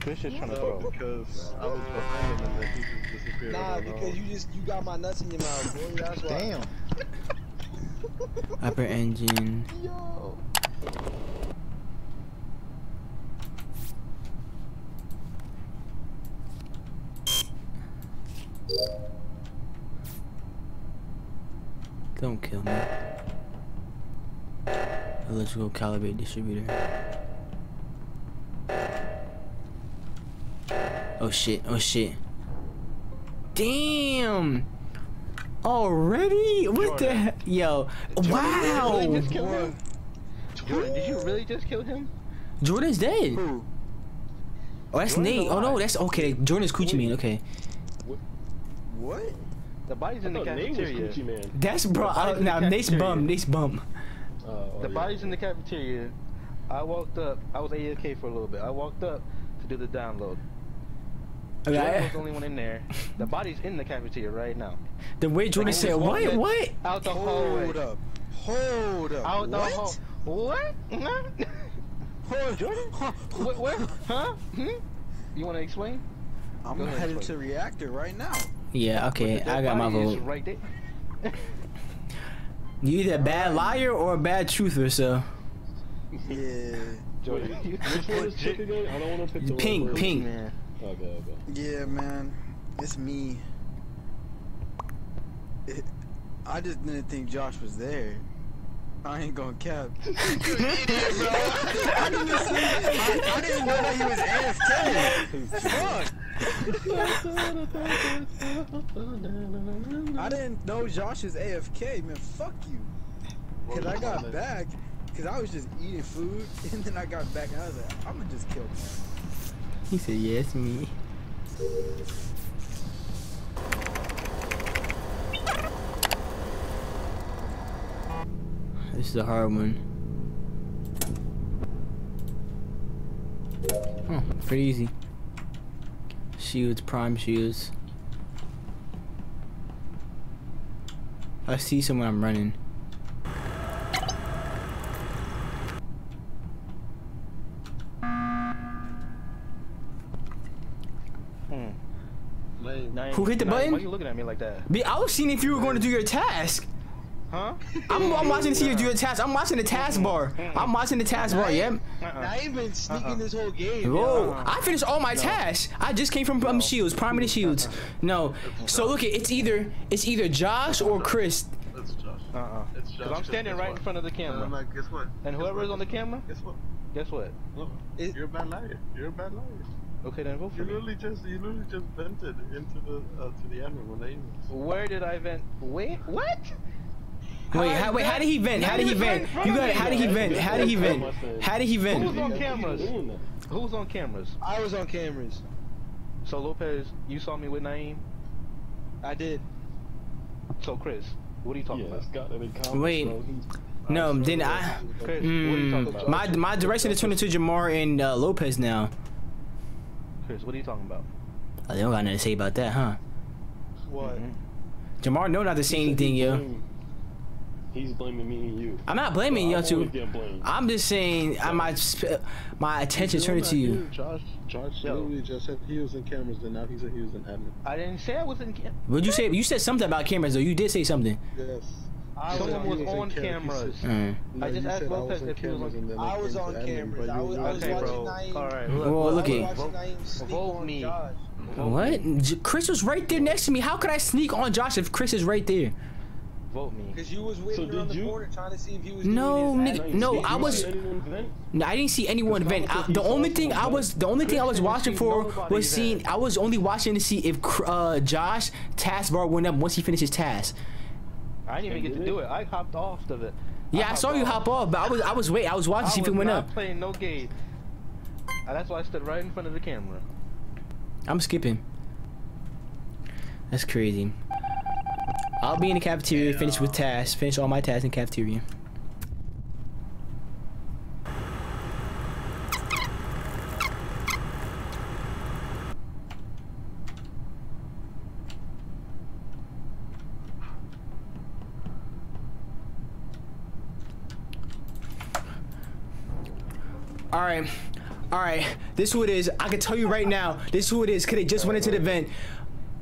Chris is trying to No, throw. because I was behind him and then he just disappeared. Nah, don't know. because you just you got my nuts in your mouth, boy. That's why. Damn. Upper engine. Yo. Electrical calibrate distributor. Oh shit, oh shit. Damn! Already? What the heck? Yo, wow! Really just killed him? Jordan, did you really just kill him? Jordan's dead. Who? Oh, that's Jordan's Nate. Oh no, that's okay. Jordan's Coochie Man. Okay, What? The body's in the thought Nate was cafeteria. Gucci Man. that's bro. I, now Nate's bum. Nate's bum. Oh, oh, The yeah. body's in the cafeteria. I walked up. I was AFK for a little bit. I walked up to do the download. Jordan was the only one in there. The body's in the cafeteria right now. The way Jordan said, "What? What?" Out the hallway. Hold up. Hold up. Out the what? What? Huh? Hold Jordan? Where, where? Huh? Hmm? You want to explain? I'm Go ahead, headed explain. to reactor right now. Yeah. Okay, I got my vote. Right there. You either a bad liar or a bad truther. So Yeah. Jordan, Wait, Which one is pick again? I don't want to pick the Pink, wrong person. pink. Man. Okay, okay. Yeah, man. It's me. It, I just didn't think Josh was there. I ain't gonna cap. you idiot, bro. I didn't, see, I, I didn't know that he was AFK. Fuck. I didn't know Josh was AFK, man. Fuck you. Cause I got back, cause I was just eating food, and then I got back, and I was like, I'm gonna just kill him. he said, "Yes, me." This is a hard one. Oh, pretty easy. Shields, prime shields. I see someone I'm running. Hmm. Who hit the now, button? Why are you looking at me like that? Be- I was seeing if you were going to do your task. Huh? I'm, I'm watching to see you do your task. I'm watching the task bar. I'm watching the task bar. Yep. Uh-uh. I ain't been sneaking Uh-uh. this whole game. Whoa! I finished all my tasks. I just came from um, shields, priming the shields. No, so look, it, it's either it's either Josh or Chris. It's Josh. Uh-uh. It's Because Josh, I'm standing guess right in front of the And camera. I'm like, guess what? And whoever's on the camera, Guess what? guess what? No, It- you're a bad liar. You're a bad liar. Okay, then vote for You me. literally just, you literally just vented into the, uh, to the enemy when they Where did I vent? Wait, what? Wait, I how, wait, how did he vent? How did he was vent? You got me. how did he vent? How did he vent? How did he Who's vent? on cameras? doing that. Who's on cameras? I was on cameras. So Lopez, you saw me with Naeem. I did. So Chris, what are you talking Yeah, about? it's got it in common, Wait. No, then I- God. Chris, what are you talking Mm, about? my my direction is turning to Jahmar and uh, Lopez now. Chris, what are you talking about? Oh, they don't got nothing to say about that, huh? What? Mhm. Jahmar know not to say He said anything, yo. blaming- He's blaming me and you. I'm not blaming So y'all I'm always two. I'm just saying, I my sp- my attention You know turning that to you. dude, Josh, Josh Yo. literally just said he was in cameras, and now he said he was in admin. I didn't say I was in cam- What'd you say? You said something about cameras, though. You did say something. Yes. I Someone was was on, on cam- he cameras. Mm. No, I just asked said I Lopez if he was on- and then I was on cameras. I was- I was Okay, watching bro. Naeem. All right. Well, look, look at- was watching Naeem sneak vote on me. Josh. What? Chris was right there next to me. How could I sneak on Josh if Chris is right there? Vote me. Because you was waiting So around the you- corner trying to see if he was No, doing his nigga, admin. no, I was- see anyone vent? No, I didn't see anyone vent. I, the only thing I was, the only thing I was watching for was seeing. I was only watching to see if uh, Josh taskbar went up once he finished his task. I didn't even get to do it? it. I hopped off of it. Yeah, I, saw you hop off, but I was, I was waiting. I was watching I to see if was it went not up. playing no game. That's why I stood right in front of the camera. I'm skipping. That's crazy. I'll be in the cafeteria, finish with tasks, finish all my tasks in cafeteria. All right. All right. This who it is. I can tell you right now. This who it is. Cause they just went into the event.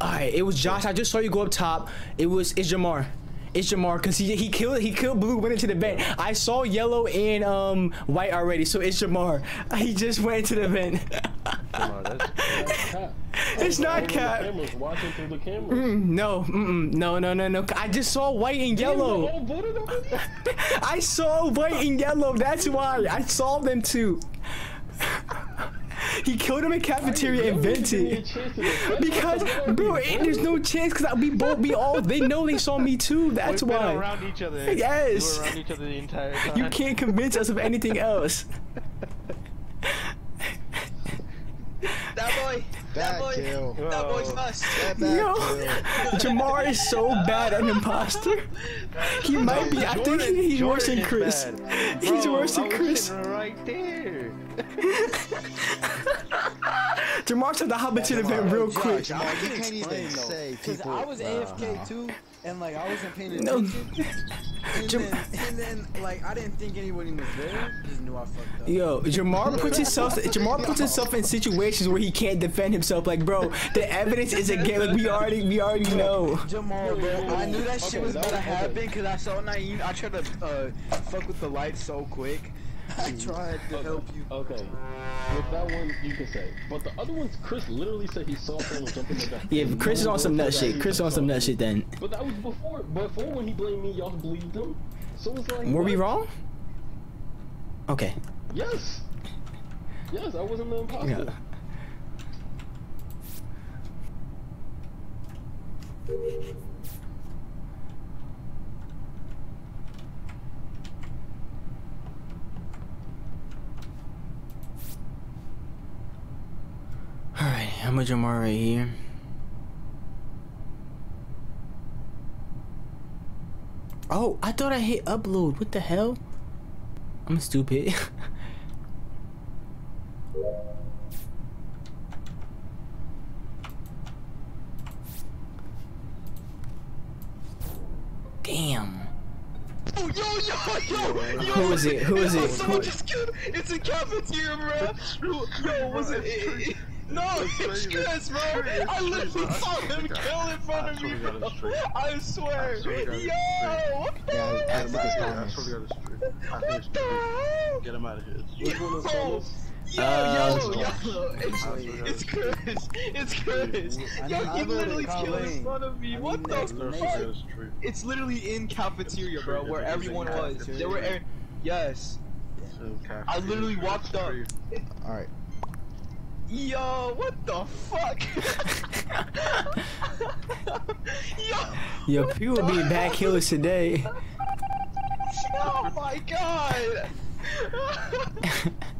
All right, it was Josh. I just saw you go up top. It was it's Jahmar. It's Jahmar because he he killed he killed blue went into the vent. I saw yellow and um white already, so it's Jahmar. He just went into the vent. Come on, that's, that's Cap. It's not cap. Cameras, watching through the cameras. Mm, no, mm-mm, no, no, no, no. I just saw white and yellow. I saw white and yellow. That's why I saw them too. He killed him in cafeteria and vented. Because, bro, it, there's no chance. Cause we both, we all, they know they saw me too. That's We've been why. around each other. Yes. We were around each other the entire time. You can't convince us of anything else. That boy. That Bad boy. kill. That boy's Whoa. us. That Yo. Jahmar is so bad at imposter. He might be. I think he- he's worse than Chris. is. He's worse than Chris. Right there. Jahmar said to hop into the vent real Josh, quick. I can you can't even though. say Cause people- I was Nah, AFK too, and like I wasn't paying No. attention. And Jam- then, and then, like I didn't think anybody was there. Just knew I fucked up. Yo, Jahmar puts himself Jahmar puts himself in situations where he can't defend himself. Like, bro, the evidence is again. Like, we already we already know. Jamal, bro, I knew that shit Okay, was that gonna was- happen because I saw Naeem. I tried to uh, fuck with the lights so quick. I tried to help you. Okay. With that one, you can say. But the other ones, Chris literally said he saw someone jump in the back. Yeah, but Chris is on some nut shit. Chris is on some nut shit. Then But that was before. Before when he blamed me, y'all believed him. So it's like. were we wrong? Okay. Yes. Yes, I wasn't the imposter. Yeah. Alright, I'm a Jahmar right here. Oh, I thought I hit upload. What the hell? I'm stupid. Damn. Oh, yo, yo, yo, yo. Who is it? Who is it? Someone Who- just killed. It's a cafeteria, bro. Yo, was it? It- it- No, it's Chris, bro. I literally saw him kill in front of me, bro. I swear. Yo, what the Yeah, I- I hell? look at I swear to God, true. I think What the hell? Get him out of here. Which one is Yo, yo, Uh, yo, yo, it's, it's Chris, it's Chris. I Yo, he literally killed in front of me. I What need the fuck? It's true. It's literally in cafeteria, bro, where true. everyone was. cafeteria. There were, er- yes. I literally walked up. Alright. Yo, what the fuck? Yo, Yo, people being bad killers today. oh my god.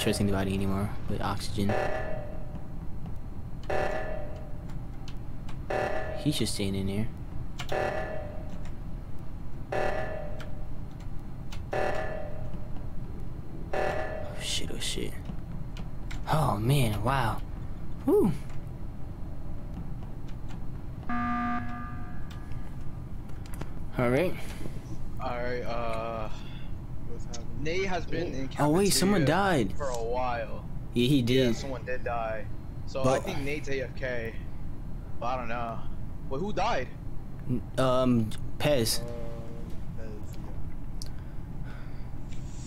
I can't trust anybody anymore with oxygen. He's just staying in there. Oh shit, oh shit. Oh man, wow. Woo. Alright. Alright, uh. Nate has been in Oh wait, someone died. For a while. Yeah, he Yeah, did. someone did die. So I think Nate's AFK. But I don't know. Wait, who died? Um, Pez.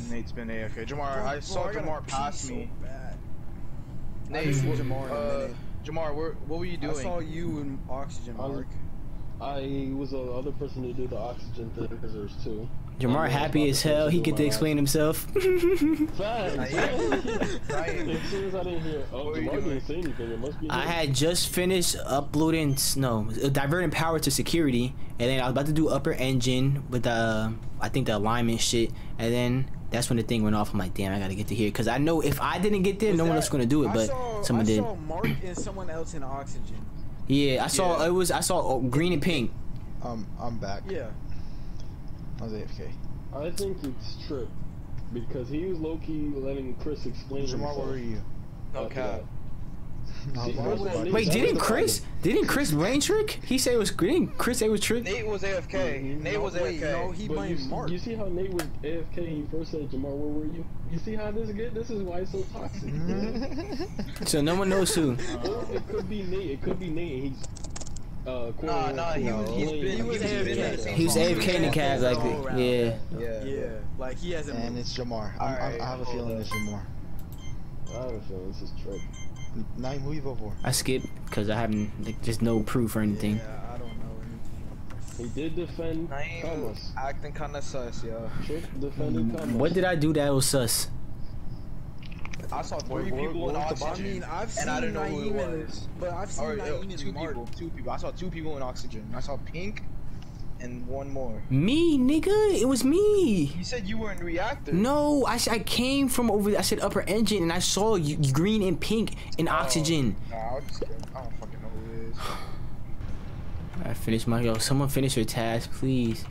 Nate's been AFK. Jahmar, I saw Jahmar pass me. Nate, haven't what- Jahmar in a uh, minute. Jahmar, where, what were you doing? I saw you in oxygen, Mark. I was the other person to do the oxygen thing because there's two. Jahmar happy as hell. He get to explain himself. Facts. Right. as soon as I didn't hear, oh, What were you Jahmar doing? didn't say anything. It must be. I him. had just finished uploading, no, diverting power to security, and then I was about to do upper engine with the, I think the alignment shit, and then that's when the thing went off. I'm like, damn, I gotta get to here, cause I know if I didn't get there, Was no one else gonna do it, I but saw, someone I did. saw Mark and someone else in oxygen. Yeah, I saw Yeah. it was I saw oh, green and pink. Um, I'm back. Yeah. Oh, I was AFK. I think it's Trip. because he was low key letting Chris explain Jahmar, himself. where were you? No After cap. No, See, where first was of all, I? Nate- Wait, didn't Chris? Didn't Chris blame Trick? He said it was. Didn't Chris say it was Trick? Nate was AFK. Nate was wait, AFK. no, he But you, blamed see- Mark. you see how Nate was AFK? He first said, "Jahmar, where were you?" You see how this get? This is why it's so toxic. So no one knows who. or it could be Nate. It could be Nate. He's uh, Nah, nah, he was. He's playing- been. He was he's AFK. AFK. He was AFK in the cab, like All yeah. Yeah. Yeah, like he hasn't. And it's Jahmar. I'm, Alright, I have a feeling up. it's Jahmar. I have a feeling this is trick. Naeem, who you vote for? I skipped because I haven't like just no proof or anything. Yeah, I don't know anything. He did defend Naeem Thomas. acting kinda sus, yo. Trick defended Thomas. Mm, What did I do that was sus? I saw three Wait, people what- in what was the I oxygen. mean, I've seen and I didn't know who it Naeem and- was. but I've seen Or, Naeem and two Mark. people. Two people. I saw two people in oxygen. I saw Pink and one more. Me, nigga, it was me. You said you were in reactor. No, I, I came from over. I said upper engine, and I saw you, green and pink in oh, oxygen. Nah, I, was just. I don't fucking know who it is. I finished my yo. Someone finish your task, please.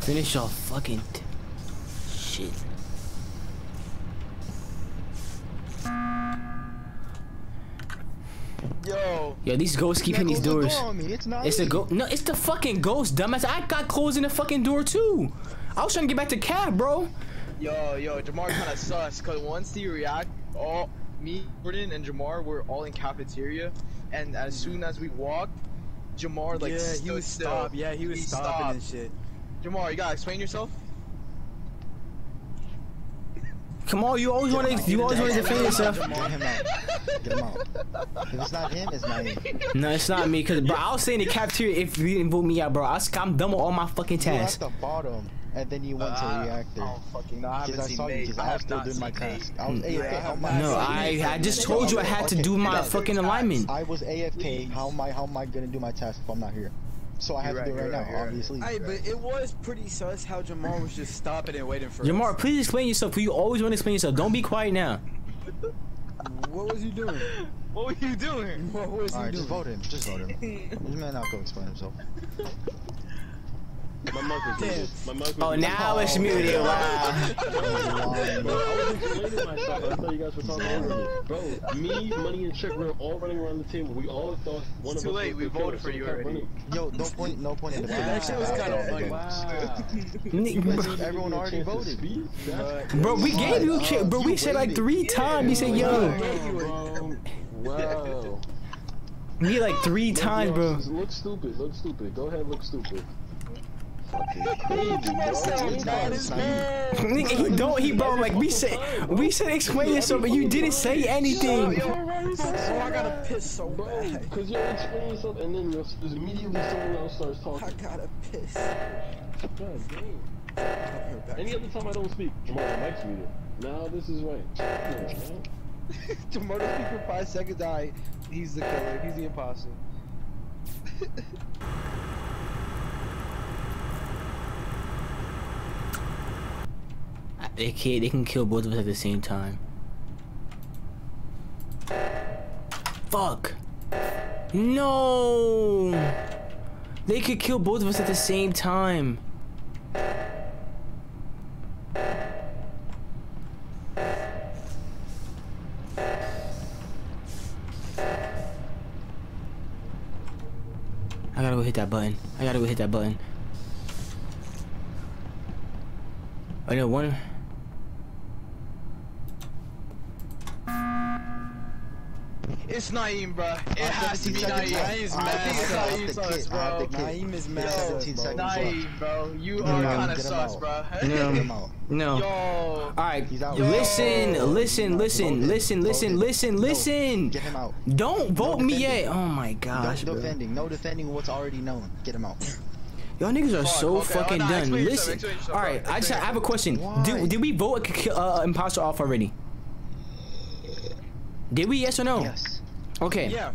Finish off fucking shit. Yo, Yo, these ghosts keep hitting these the doors. door. It's not. It's a ghost. No, it's the fucking ghost, dumbass. I got closing the fucking door too. I was trying to get back to cab, bro. yo, yo, Jahmar kinda sus, cause once he react, all me, Jordan, and Jahmar were all in cafeteria, and as mm-hmm. soon as we walked, Jahmar like yeah, he was still. stopped. Yeah, he was He stopping stopped. and shit. Jahmar, you gotta explain yourself. Come on, you always want to. You always want to defend yourself. Get him out. Get him out. If it's not him, it's Naeem. No, it's not me, cause bro, I was saying in the cafeteria if you didn't vote me out, bro. I, I'm done with all my fucking You were at tasks. the bottom, and then you went to Uh, reactor. I don't fucking know. I Because haven't I seen saw you, Nate. because I I was still doing my seen task. Nate. I was. AFK. Yeah, How am I I? No, I I just told you I had to do my fucking alignment. I was AFK. How am I? How am I gonna do my task if I'm not here? So I have You're to do right, it right you're now, right, you're right. obviously. Hey, but it was pretty sus how Jahmar was just stopping and waiting for Jahmar, us. please explain yourself. You always want to explain yourself. Don't be quiet now. What was he doing? What were you doing? What was All he right, just doing? vote him. Just vote him. This man not gonna explain himself. My mic was muted. My mic was Oh, muted. now oh, it's muted. Wow. Lying. Bro, I was explaining myself. I thought you guys were talking over me. Bro, me, Money, and Chick were all running around the table. We all thought one It's of too late, was we the voted so for we you kept already. running. Yo, no point. No point in defending. that shit was kinda funny. Wow. Nick, bro, Because everyone already voted. That's bro, we gave you, a ki- uh, bro. We said like three times. We said, yo, Bro, Wow. we like three times, bro. Look stupid. Look stupid. Go ahead. Look stupid. Fucking crazy, Three bro. times, Naeem. Nigga, he don't. He bro, like we said, we said explain yourself, but you didn't say anything. Oh, I gotta piss so Bro, bad. because you're explaining yourself and then you're, just immediately someone else starts talking. I gotta piss. God damn. Any other time I don't speak, Jamal, my mic's muted. Now this is right. Yeah, man. Jahmar don't speak for five seconds. I, he's the killer. He's the imposter. They can they can kill both of us at the same time. Fuck. No. They could kill both of us at the same time. I gotta go hit that button. I gotta go hit that button. I know one. It's Naeem, bro. It has to be 17 Naeem. seconds I left. think it's Naeem the kid. Bro. the. Naeem is mad Yo, 17 bro. seconds. Naeem, bro. You Get are him kind of get sus, bro. No. No. Yo. All right. He's. Listen, listen, listen, listen, listen, listen, listen. Get him out. Don't vote me yet. Oh my gosh, no defending. No defending what's already known. Get him out. Y'all niggas are Fuck, so okay, fucking oh, nah, done. explain yourself, Listen. yourself, All right. I just I have a question. Why? Did, did we vote a k- uh, imposter off already? Did we? Yes or no? Yes. Okay. Yeah.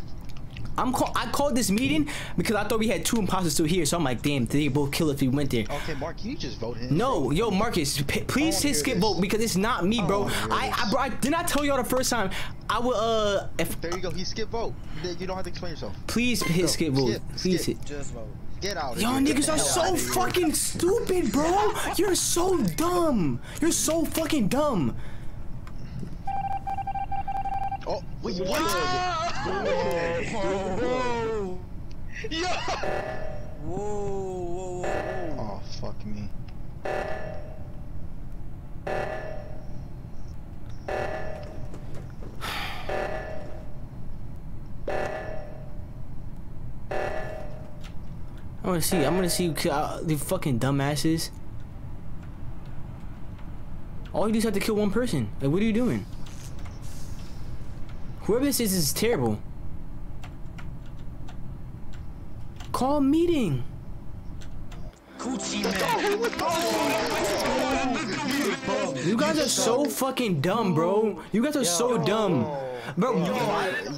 I'm call I called this meeting because I thought we had two imposters still here. So I'm like, damn, did they both kill if we went there. Okay, Mark, can you just vote him? No, yo, Marcus, please hit skip this. vote because it's not me, bro. I, I, bro, I did not tell y'all the first time. I will, uh, if There you go. He skip vote. You don't have to explain yourself. please hit Go, skip vote. skip, please skip. hit. Just vote. Get out. Y'all niggas are so fucking stupid, bro. You're so dumb. You're so fucking dumb. Oh, wait, what? Yo! Whoa, whoa, whoa, whoa. Oh, fuck me. I want to see. I'm gonna see you, uh, the fucking dumbasses. All you do is have to kill one person. Like, what are you doing? Whoever this is is terrible. Call meeting. Coochie man. You guys are so fucking dumb, bro. You guys are so dumb. Bro, You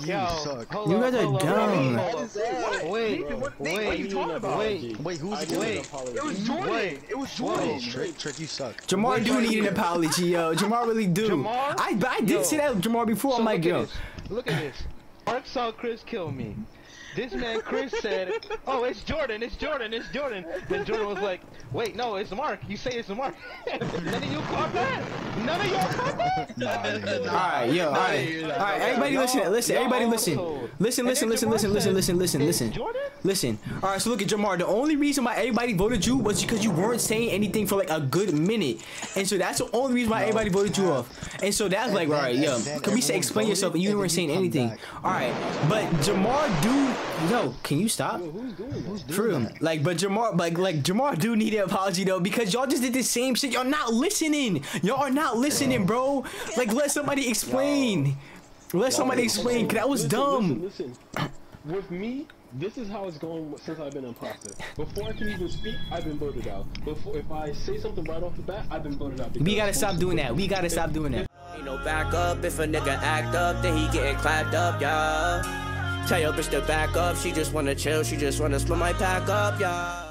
Yo, suck. You guys are up, dumb. hold up. Wait, wait, wait, Wait, who's I the need Wait. an apology. It was Jordan. Wait. It was Wait. Jordan. Trick, trick, you suck. Jahmar do need an apology, yo. Jahmar really do. Jahmar? I, I did Yo. say that Jahmar before. So I'm like, look yo. this. Look at this. Mark saw Chris kill me. This man Chris said, "Oh, it's Jordan, it's Jordan, it's Jordan." Then Jordan was like, "Wait, no, it's Mark. You say it's Mark." None of you caught that. None of y'all caught that. All right, yo, all right, all right. Everybody listen, listen. Everybody listen. Listen, listen, listen, listen, listen, listen, listen, listen. Listen. All right, so look at Jahmar. The only reason why everybody voted you was because you weren't saying anything for like a good minute, and so that's the only reason why everybody voted you off. And so that's like, all then- yo, can we say explain yourself? And you weren't saying then you come anything. All right, but Jahmar do. Yo, can you stop? Who's doing that? For real. Like, but Jahmar, like, like Jahmar do need an apology though because y'all just did the same shit. Y'all not listening. Y'all are not listening, bro. Like, let somebody explain. Let somebody explain. Cause that was Listen, dumb. Listen, listen. With me, this is how it's going since I've been imposter. Before I can even speak, I've been voted out. Before, if I say something right off the bat, I've been voted out. We gotta stop doing that. We gotta stop doing that. No backup if a nigga act up, then he getting clapped up, yeah. Tell your bitch to back up, she just wanna chill, she just wanna split my pack up, yeah.